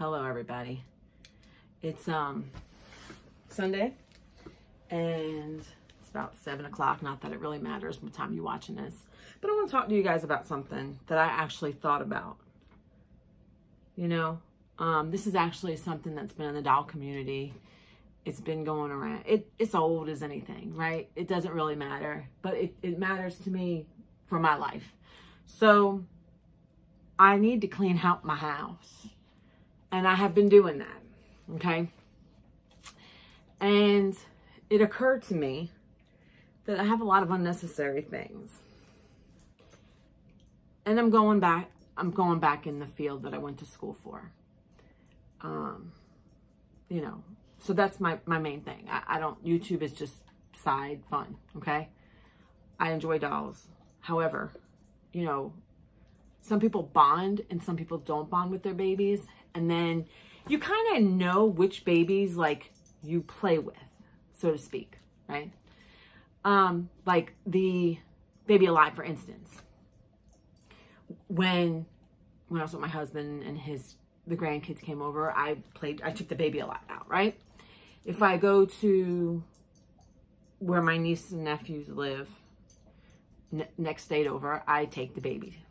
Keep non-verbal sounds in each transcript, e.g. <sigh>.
Hello, everybody. It's um Sunday, and it's about seven o'clock. Not that it really matters what time you're watching this, but I want to talk to you guys about something that I actually thought about. You know, um, this is actually something that's been in the doll community. It's been going around. It, it's old as anything, right? It doesn't really matter, but it, it matters to me for my life. So I need to clean out my house. And I have been doing that. Okay. And it occurred to me that I have a lot of unnecessary things. And I'm going back, I'm going back in the field that I went to school for. Um, you know, so that's my, my main thing. I, I don't, YouTube is just side fun. Okay. I enjoy dolls. However, you know, some people bond and some people don't bond with their babies. And then you kind of know which babies like you play with, so to speak, right? Um, like the baby alive, for instance. When when I was with my husband and his the grandkids came over, I played I took the baby alive out, right? If I go to where my nieces and nephews live, next state over, I take the baby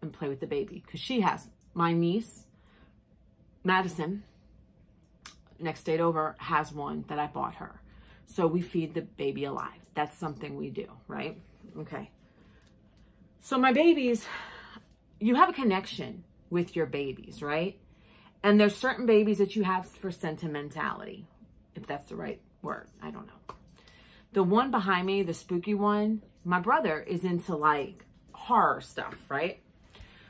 and play with the baby because she has my niece Madison, next state over, has one that I bought her. So we feed the baby alive. That's something we do, right? Okay. So my babies, you have a connection with your babies, right? And there's certain babies that you have for sentimentality, if that's the right word. I don't know. The one behind me, the spooky one, my brother is into like horror stuff, right?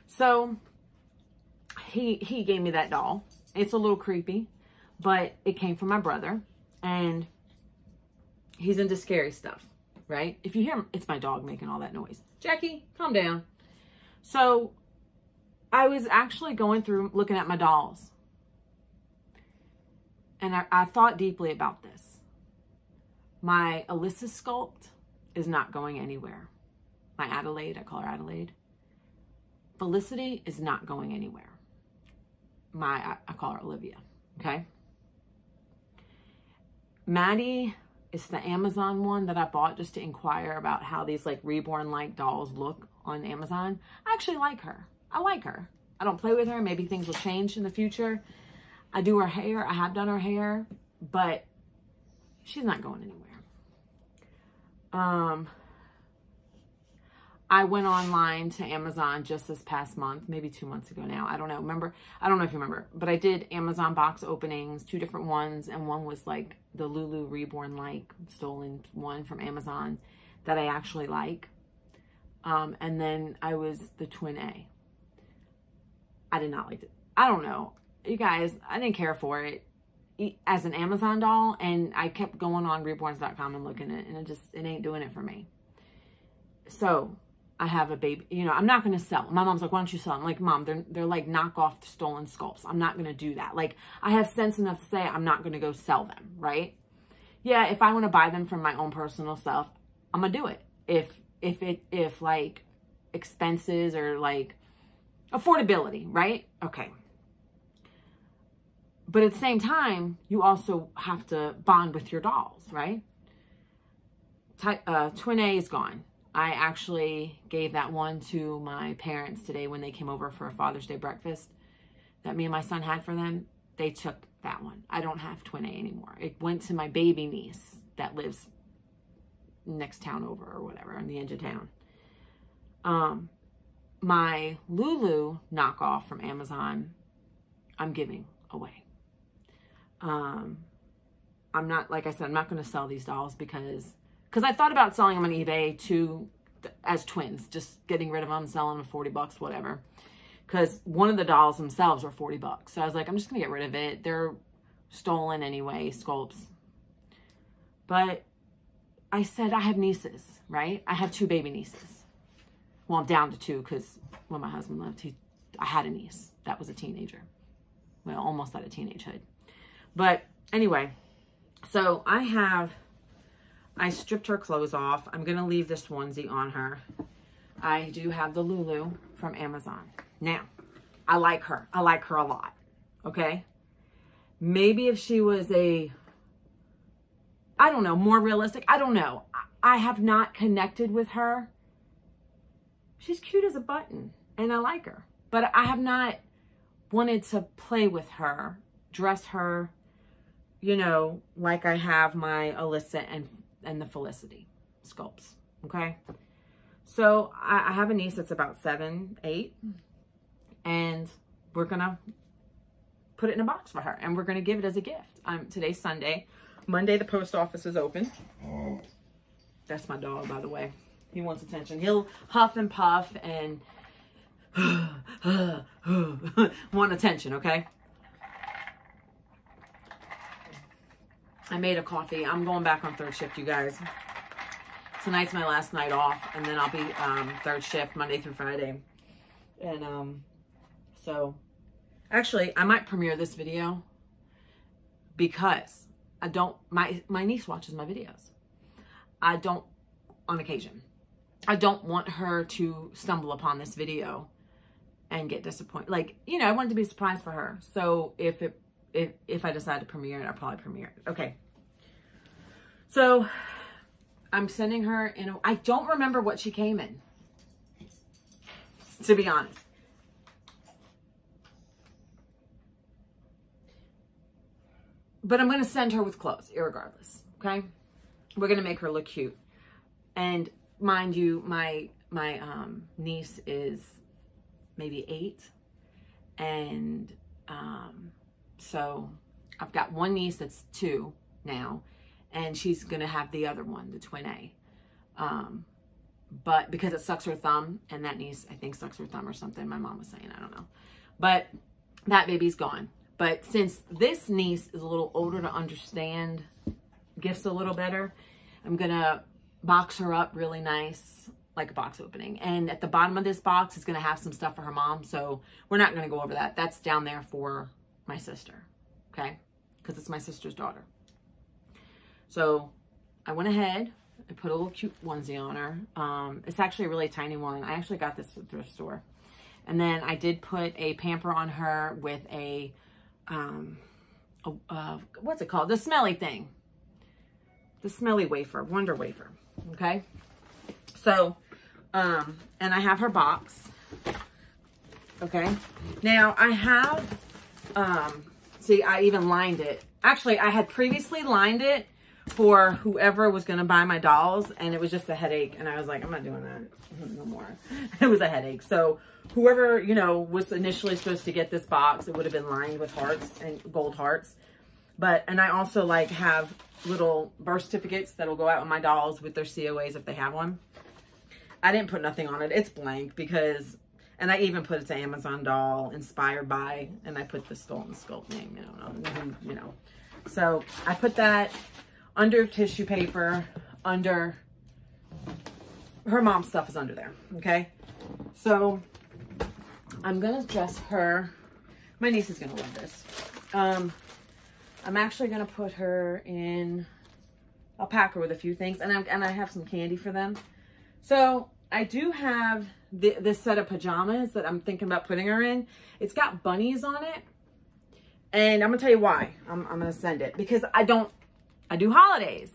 So he he gave me that doll. It's a little creepy, but it came from my brother and he's into scary stuff, right? If you hear him, it's my dog making all that noise. Jackie, calm down. So I was actually going through looking at my dolls. And I, I thought deeply about this. My Alyssa sculpt is not going anywhere. My Adelaide, I call her Adelaide. Felicity is not going anywhere my, I, call her Olivia, okay? Maddie is the Amazon one that I bought just to inquire about how these like reborn-like dolls look on Amazon. I actually like her. I like her. I don't play with her. Maybe things will change in the future. I do her hair. I have done her hair, but she's not going anywhere. Um, I went online to Amazon just this past month, maybe two months ago now. I don't know. Remember? I don't know if you remember, but I did Amazon box openings, two different ones, and one was like the Loulou Reborn like stolen one from Amazon that I actually like. Um, and then I was the twin A. I did not like it. I don't know. You guys, I didn't care for it as an Amazon doll, and I kept going on reborns.com and looking at it, and it just, it ain't doing it for me. So I have a baby, you know, I'm not going to sell. My mom's like, why don't you sell them? I'm like, mom, they're, they're like knockoff stolen sculpts. I'm not going to do that. Like, I have sense enough to say I'm not going to go sell them, right? Yeah, if I want to buy them from my own personal self, I'm going to do it. If, if it, if like expenses or like affordability, right? Okay. But at the same time, you also have to bond with your dolls, right? Ty, uh, Twin A is gone. I actually gave that one to my parents today when they came over for a Father's Day breakfast that me and my son had for them. They took that one. I don't have Twin A anymore. It went to my baby niece that lives next town over or whatever on the edge of town. Um, my Loulou knockoff from Amazon, I'm giving away. Um, I'm not, like I said, I'm not going to sell these dolls because because I thought about selling them on eBay to as twins, just getting rid of them, selling them 40 bucks, whatever. Because one of the dolls themselves are 40 bucks. So I was like, I'm just going to get rid of it. They're stolen anyway, sculpts. But I said, I have nieces, right? I have two baby nieces. Well, I'm down to two because when my husband left, he, I had a niece that was a teenager. Well, almost at a teenagehood. But anyway, so I have I stripped her clothes off. I'm going to leave this onesie on her. I do have the Loulou from Amazon. Now, I like her. I like her a lot. Okay. Maybe if she was a, I don't know, more realistic. I don't know. I have not connected with her. She's cute as a button and I like her, but I have not wanted to play with her, dress her, you know, like I have my Alyssa and, and the Felicity sculpts. Okay. So I, I have a niece that's about seven, eight, and we're going to put it in a box for her and we're going to give it as a gift. Um, today's Sunday. Monday, the post office is open. That's my dog, by the way. He wants attention. He'll huff and puff and <sighs> <sighs> <sighs> want attention, okay? I made a coffee. I'm going back on third shift, you guys. Tonight's my last night off, and then I'll be um, third shift Monday through Friday. And um, so, actually, I might premiere this video because I don't, my, my niece watches my videos. I don't, on occasion, I don't want her to stumble upon this video and get disappointed. Like, you know, I want it to be a surprise for her. So if it if if I decide to premiere it, I'll probably premiere it. Okay. So I'm sending her in I don't remember what she came in. To be honest. But I'm going to send her with clothes, irregardless. Okay? We're going to make her look cute. And mind you, my my um, niece is maybe eight. And um, so I've got one niece that's two now, and she's going to have the other one, the twin A. Um, but because it sucks her thumb, and that niece, I think, sucks her thumb or something. My mom was saying, I don't know. But that baby's gone. But since this niece is a little older to understand gifts a little better, I'm going to box her up really nice like a box opening. And at the bottom of this box is going to have some stuff for her mom. So we're not going to go over that. That's down there for my sister. Okay. Because it's my sister's daughter. So I went ahead and put a little cute onesie on her. Um, it's actually a really tiny one. I actually got this at the thrift store. And then I did put a pamper on her with a, um, a, uh, what's it called? The smelly thing. The smelly wafer, Wonder Wafer. Okay. So um, and I have her box. Okay. Now I have, um, see, I even lined it. Actually, I had previously lined it for whoever was going to buy my dolls and it was just a headache. And I was like, I'm not doing that <laughs> no more. <laughs> it was a headache. So whoever, you know, was initially supposed to get this box, it would have been lined with hearts and gold hearts. But, and I also like have little birth certificates that'll go out with my dolls with their COAs if they have one. I didn't put nothing on it. It's blank because, and I even put it to Amazon doll inspired by, and I put the Stolen Sculpt name, you know, you know. So I put that under tissue paper, under, her mom's stuff is under there, okay? So I'm to dress her. My niece is to love this. Um, I'm actually to put her in, I'll pack her with a few things, and, I'm, and I have some candy for them. So I do have the, this set of pajamas that I'm thinking about putting her in. It's got bunnies on it. And I'm going to tell you why I'm, I'm going to send it. Because I don't, I do holidays,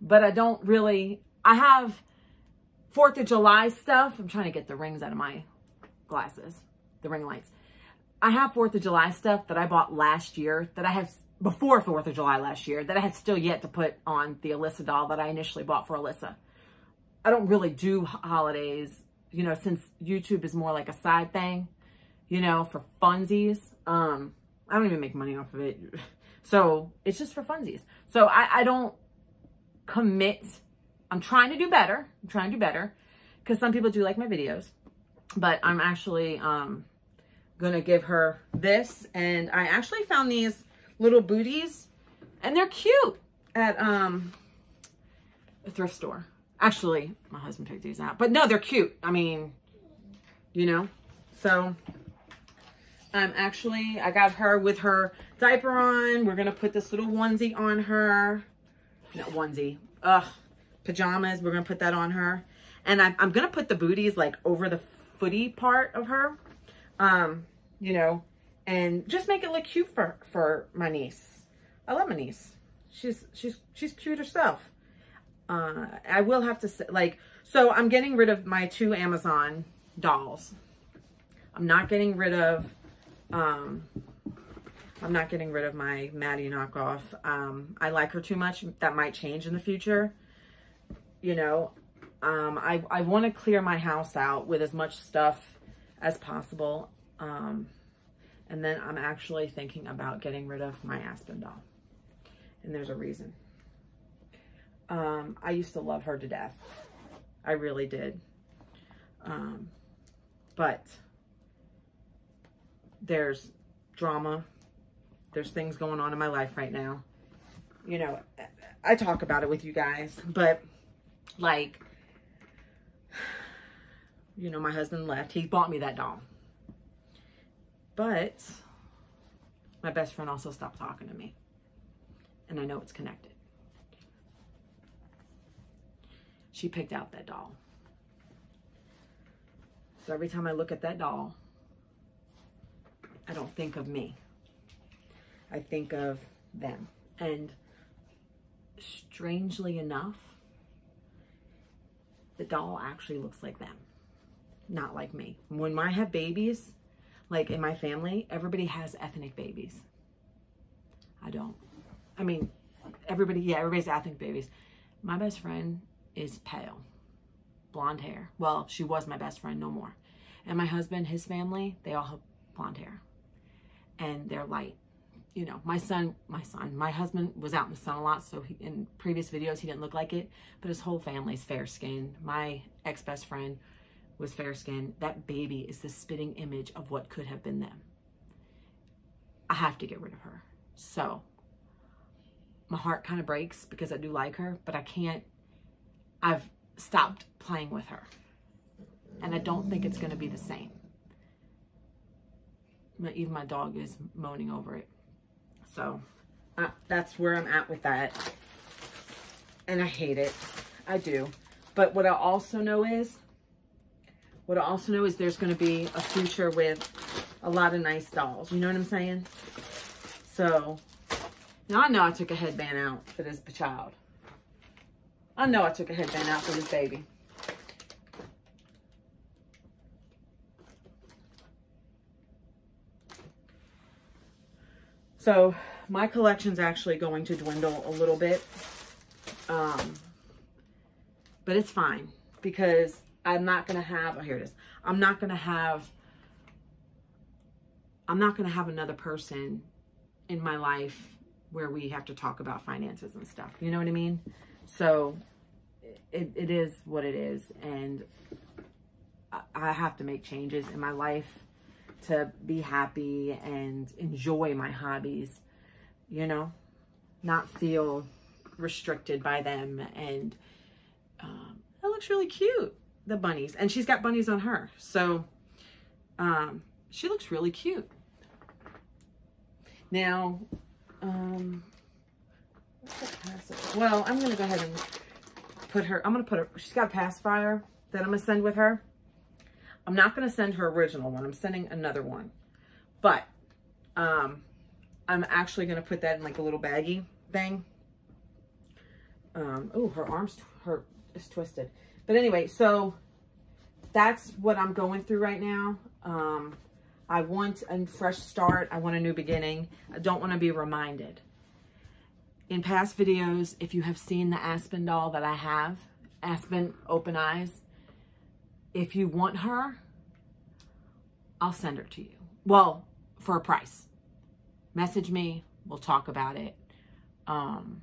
but I don't really, I have 4th of July stuff. I'm trying to get the rings out of my glasses, the ring lights. I have 4th of July stuff that I bought last year that I have before 4th of July last year that I had still yet to put on the Alyssa doll that I initially bought for Alyssa. I don't really do holidays, you know, since YouTube is more like a side thing, you know, for funsies. Um, I don't even make money off of it. <laughs> So it's just for funsies. So I, I don't commit. I'm trying to do better. I'm trying to do better because some people do like my videos, but I'm actually, um, going to give her this. And I actually found these little booties and they're cute at, um, a thrift store. Actually, my husband picked these out. But no, they're cute. I mean, you know. So, um, actually, I got her with her diaper on. We're going to put this little onesie on her. Not onesie. Ugh. Pajamas. We're going to put that on her. And I, I'm going to put the booties, like, over the footy part of her. Um, you know. and just make it look cute for, for my niece. I love my niece. She's, she's, she's cute herself. Uh, I will have to say, like, so I'm getting rid of my two Amazon dolls. I'm not getting rid of, um, I'm not getting rid of my Maddie knockoff. Um, I like her too much. That might change in the future. You know, um, I, I want to clear my house out with as much stuff as possible. Um, and then I'm actually thinking about getting rid of my Aspen doll. And there's a reason. Um, I used to love her to death. I really did. Um, but there's drama. There's things going on in my life right now. You know, I talk about it with you guys, but like, you know, my husband left. He bought me that doll. But my best friend also stopped talking to me. And I know it's connected. She picked out that doll. So every time I look at that doll, I don't think of me. I think of them. And strangely enough, the doll actually looks like them, not like me. When I have babies, like in my family, everybody has ethnic babies. I don't. I mean, everybody, yeah, everybody's ethnic babies. My best friend is pale, blonde hair. Well, she was my best friend, no more. And my husband, his family, they all have blonde hair. And they're light. You know, my son, my son, my husband was out in the sun a lot, so he, in previous videos, he didn't look like it, but his whole family's fair skinned. My ex-best friend was fair skinned. That baby is the spitting image of what could have been them. I have to get rid of her. So my heart kind of breaks because I do like her, but I can't, I've stopped playing with her. And I don't think it's going to be the same. Even my dog is moaning over it. So uh, that's where I'm at with that. And I hate it. I do. But what I also know is what I also know is there's going to be a future with a lot of nice dolls. You know what I'm saying? So, now I know I took a headband out for this child. I know I took a headband out for this baby. So, my collection's actually going to dwindle a little bit. Um, but it's fine because I'm not going to have, oh, here it is. I'm not going to have, I'm not going to have another person in my life where we have to talk about finances and stuff. You know what I mean? So it, it is what it is. And I, have to make changes in my life to be happy and enjoy my hobbies, you know, not feel restricted by them. And um, it looks really cute the bunnies. And she's got bunnies on her. So um, she looks really cute. Now, um, well, I'm going to go ahead and put her, I'm going to put her, she's got a pacifier that I'm going to send with her. I'm not going to send her original one. I'm sending another one. But um, I'm actually going to put that in like a little baggy thing. Um, oh, her arm's, her is twisted. But anyway, so that's what I'm going through right now. Um, I want a fresh start. I want a new beginning. I don't want to be reminded. In past videos, if you have seen the Aspen doll that I have, Aspen Open Eyes, if you want her, I'll send her to you. Well, for a price. Message me. We'll talk about it. Um,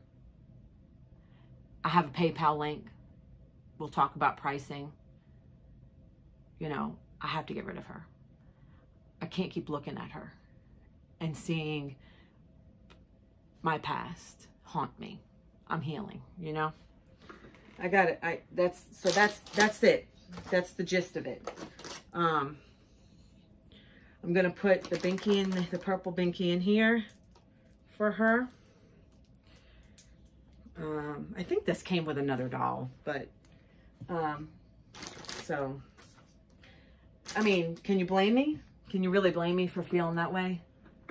I have a PayPal link. We'll talk about pricing. You know, I have to get rid of her. I can't keep looking at her and seeing my past haunt me. I'm healing, you know? I got it. I that's so that's that's it. That's the gist of it. Um I'm gonna put the binky in the, the purple binky in here for her. Um, I think this came with another doll, but um, so, I mean, can you blame me? Can you really blame me for feeling that way?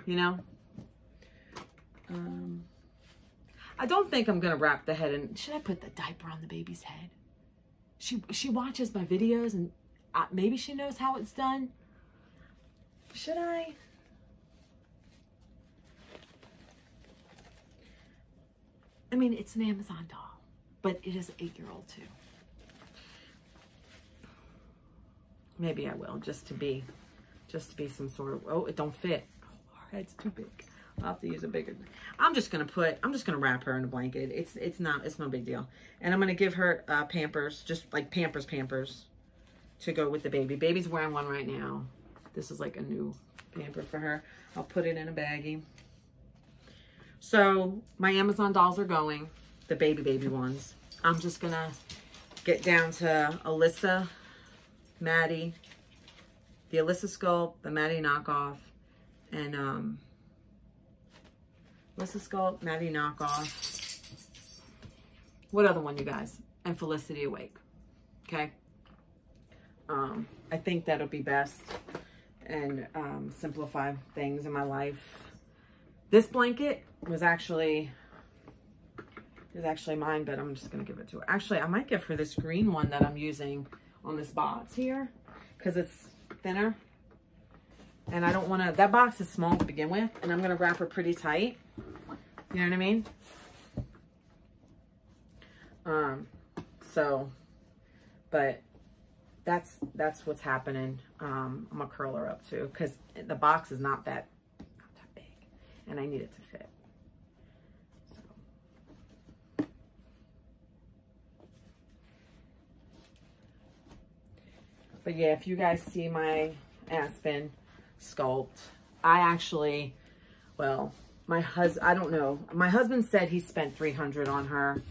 you know? Um, I don't think I'm to wrap the head in. Should I put the diaper on the baby's head? She, she watches my videos and uh, maybe she knows how it's done. Should I? I mean, it's an Amazon doll, but it is an eight-year-old too. Maybe I will, just to be, just to be some sort of, oh, it don't fit. Oh, her head's too big. I'll have to use a bigger. I'm just gonna put. I'm just gonna wrap her in a blanket. It's it's not. It's no big deal. And I'm gonna give her uh, Pampers, just like Pampers Pampers, to go with the baby. Baby's wearing one right now. This is like a new pamper for her. I'll put it in a baggie. So my Amazon dolls are going, the baby baby ones. I'm just gonna get down to Alyssa, Maddie, the Alyssa Sculpt, the Maddie knockoff, and um, Alyssa Sculpt, Maddie knockoff. What other one, you guys? And Felicity Awake. Okay. Um, I think that'll be best and um, simplify things in my life. This blanket was actually is actually mine, but I'm just gonna give it to her. Actually, I might give her this green one that I'm using on this box here because it's thinner. And I don't wanna, that box is small to begin with, and I'm gonna wrap her pretty tight. You know what I mean? Um, so, but that's, that's what's happening. Um, I'm gonna curl her up too, because the box is not that, not that big, and I need it to fit. But yeah, if you guys see my Aspen sculpt, I actually, well, my husband, I don't know. My husband said he spent 300 on her.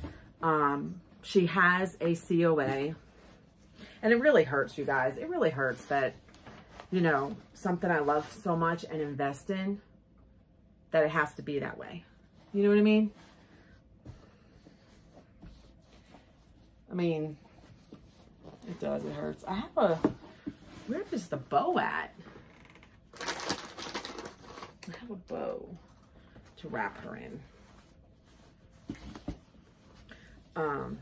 Um, she has a COA. And it really hurts, you guys. It really hurts that, you know, something I love so much and invest in, that it has to be that way. You know what I mean? I mean, it does. It hurts. I have a, where is the bow at? I have a bow to wrap her in. Um,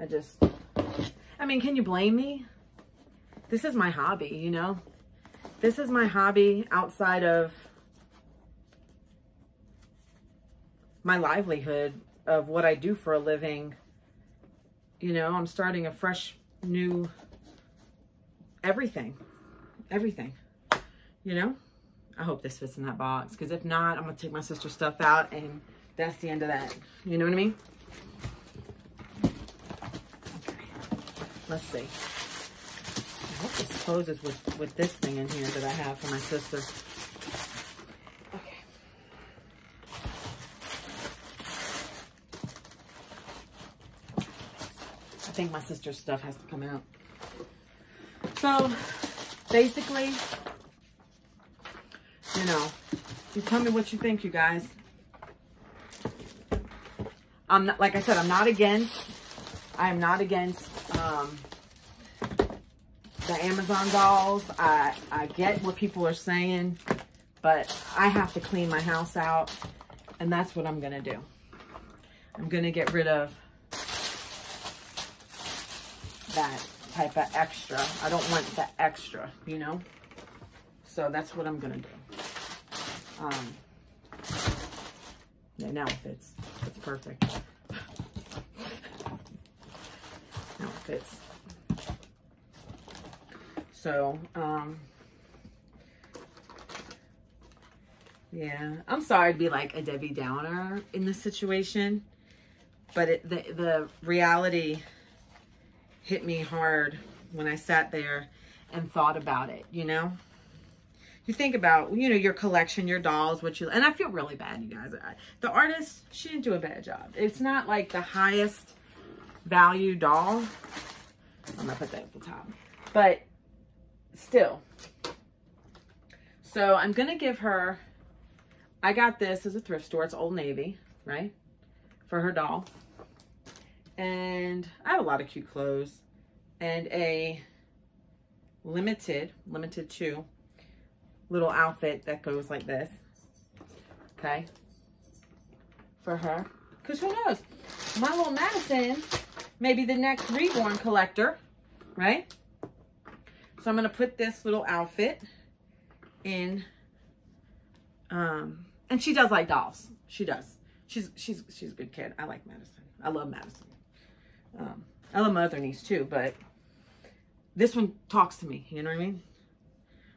I just, I mean, can you blame me? This is my hobby, you know? This is my hobby outside of my livelihood of what I do for a living. You know, I'm starting a fresh new everything, everything, you know? I hope this fits in that box because if not, I'm going to take my sister's stuff out and that's the end of that. You know what I mean? Okay. Let's see. I hope this closes with, with this thing in here that I have for my sister. Okay. I think my sister's stuff has to come out. So, basically, you know, you tell me what you think, you guys. I'm not, like I said, I'm not against, I am not against um, the Amazon dolls. I, I get what people are saying, but I have to clean my house out, and that's what I'm going to do. I'm going to get rid of that type of extra. I don't want the extra, you know? So that's what I'm going to do. Um, yeah, now it fits. It's perfect. now it fits. So, um, yeah, I'm sorry to be like a Debbie Downer in this situation, but it, the, the reality hit me hard when I sat there and thought about it, you know? You think about, you know, your collection, your dolls, what you, and I feel really bad, you guys. The artist, she didn't do a bad job. It's not like the highest value doll. I'm gonna put that at the top. But still. So I'm gonna give her, I got this as a thrift store. It's Old Navy, right? For her doll. And I have a lot of cute clothes. And a limited, limited two little outfit that goes like this. Okay. For her. Because who knows? My little Madison may be the next reborn collector, right? So I'm going to put this little outfit in. Um, and she does like dolls. She does. She's she's she's a good kid. I like Madison. I love Madison. Um, I love my other niece too, but this one talks to me. You know what I mean?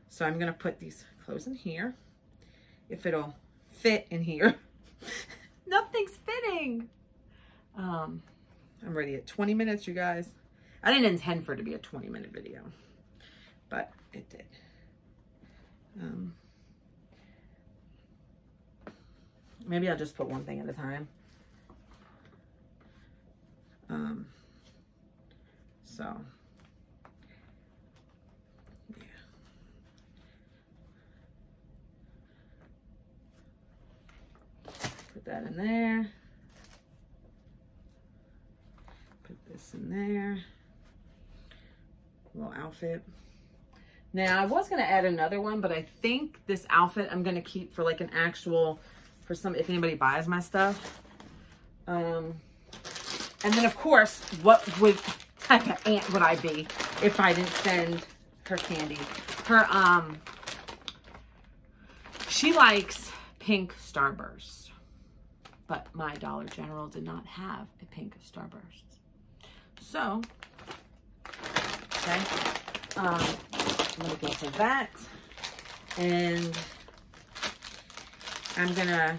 So I'm going to put these clothes in here. If it'll fit in here. <laughs> Nothing's fitting. Um, I'm ready at 20 minutes, you guys. I didn't intend for it to be a 20 minute video, but it did. Um, maybe I'll just put one thing at a time. Um, so that in there. Put this in there. Little outfit. Now, I was going to add another one, but I think this outfit I'm going to keep for like an actual, for some, if anybody buys my stuff. Um, and then, of course, what would type of aunt would I be if I didn't send her candy? Her, um, she likes pink Starburst but my Dollar General did not have a pink Starburst. So, okay, um, I'm gonna go for that, and I'm gonna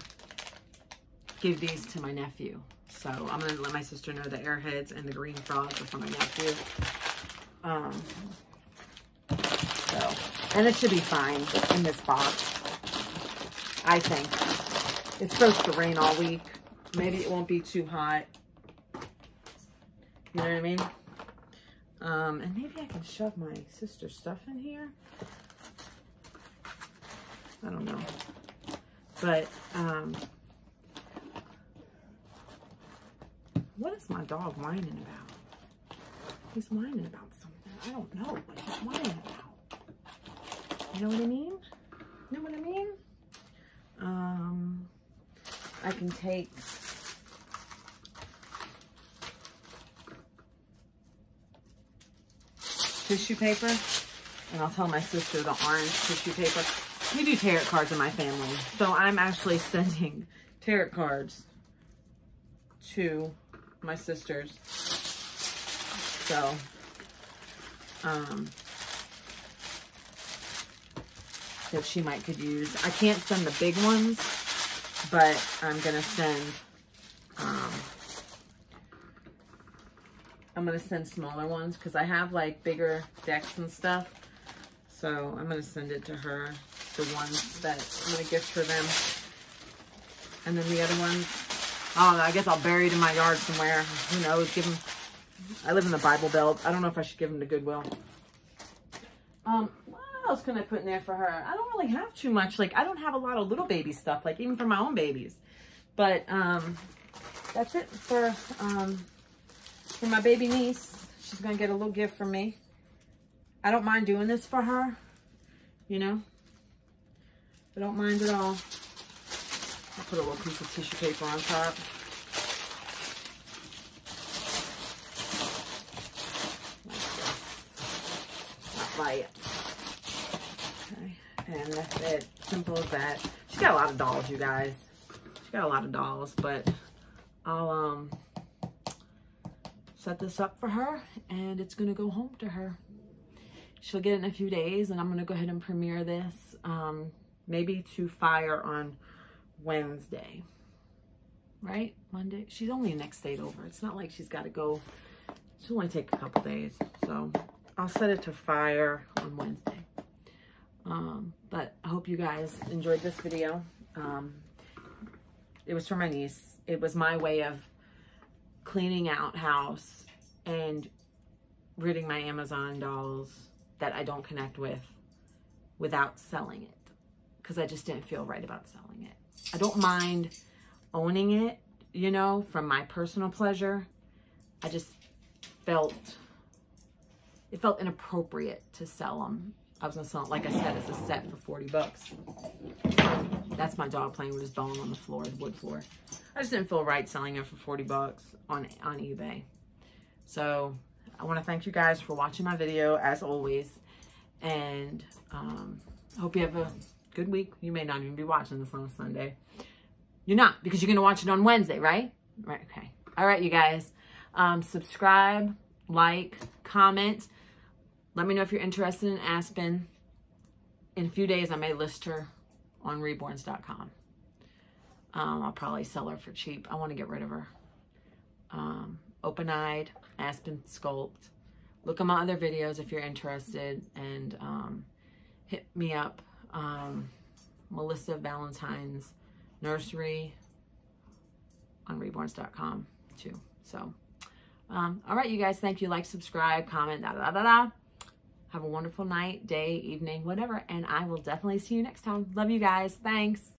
give these to my nephew. So I'm gonna let my sister know the airheads and the green frogs are for my nephew. Um, so, and it should be fine in this box, I think. It's supposed to rain all week. Maybe it won't be too hot. You know what I mean? Um, and maybe I can shove my sister's stuff in here. I don't know. But, um, what is my dog whining about? He's whining about something. I don't know what he's whining about. You know what I mean? You know what I mean? Um, I can take tissue paper and I'll tell my sister the orange tissue paper. We do tarot cards in my family. So I'm actually <laughs> sending tarot cards to my sisters. So, um, that she might could use. I can't send the big ones but I'm going to send, um, I'm going to send smaller ones because I have like bigger decks and stuff. So I'm going to send it to her, the ones that I'm going to gift for them. And then the other ones, know, I guess I'll bury it in my yard somewhere. Who knows, give them, I live in the Bible Belt. I don't know if I should give them to Goodwill. Um, else can I put in there for her? I don't really have too much. Like, I don't have a lot of little baby stuff, like even for my own babies. But um, that's it for, um, for my baby niece. She's going to get a little gift from me. I don't mind doing this for her, you know. I don't mind at all. I'll put a little piece of tissue paper on top. Like this. Not and that's it. Simple as that. She's got a lot of dolls, you guys. She's got a lot of dolls, but I'll um set this up for her and it's gonna go home to her. She'll get it in a few days and I'm gonna go ahead and premiere this um maybe to fire on Wednesday. Right? Monday. She's only next date over. It's not like she's gotta go. She'll only take a couple days. So I'll set it to fire on Wednesday. Um, but I hope you guys enjoyed this video. Um, it was for my niece. It was my way of cleaning out house and ridding my Amazon dolls that I don't connect with without selling it because I just didn't feel right about selling it. I don't mind owning it, you know, from my personal pleasure. I just felt, it felt inappropriate to sell them I was gonna sell it, like I said, it's a set for 40 bucks. That's my dog playing with his bone on the floor, the wood floor. I just didn't feel right selling it for 40 bucks on, on eBay. So I want to thank you guys for watching my video as always. And um, hope you have a good week. You may not even be watching this on Sunday. You're not because you're to watch it on Wednesday, right? Right. Okay. All right, you guys. Um, subscribe, like, comment. Let me know if you're interested in Aspen. In a few days, I may list her on reborns.com. Um, I'll probably sell her for cheap. I want to get rid of her. Um, Open-eyed, Aspen Sculpt. Look at my other videos if you're interested. And um, hit me up. Um, Melissa Valentine's Nursery on reborns.com too. So, um, all right, you guys. Thank you. Like, subscribe, comment, da da da da. Have a wonderful night, day, evening, whatever. And I will definitely see you next time. Love you guys. Thanks.